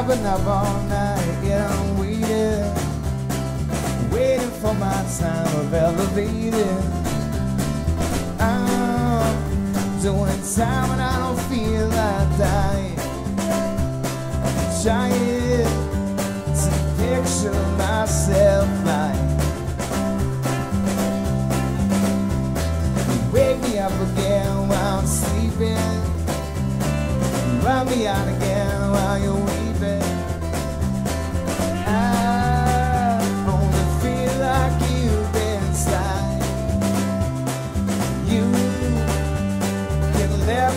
I've been up all night, yeah, I'm waiting, waiting for my time of elevating. I'm doing time and I don't feel like dying. I'm trying to picture myself like. Wake me up again while I'm sleeping. Run me out again.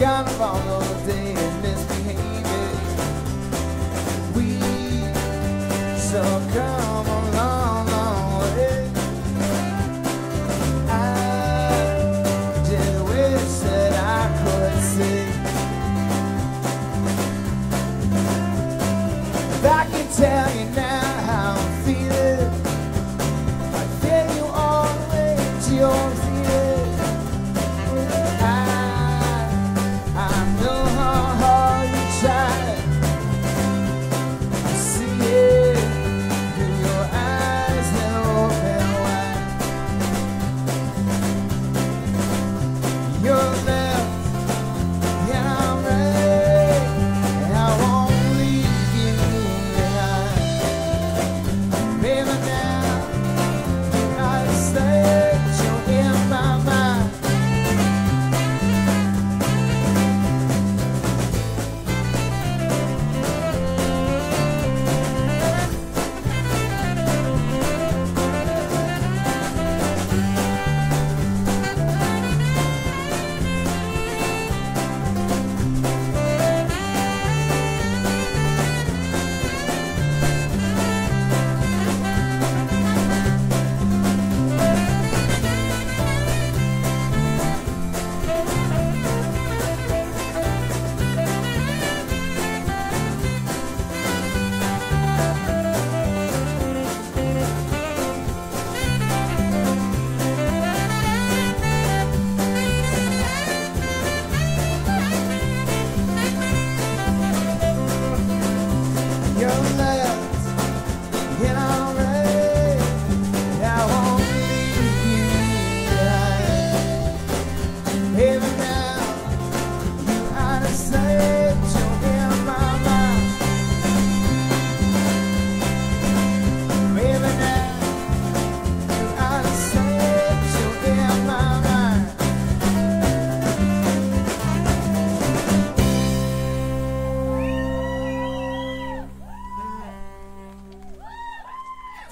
Got up all day and misbehaving. We succumb. your life.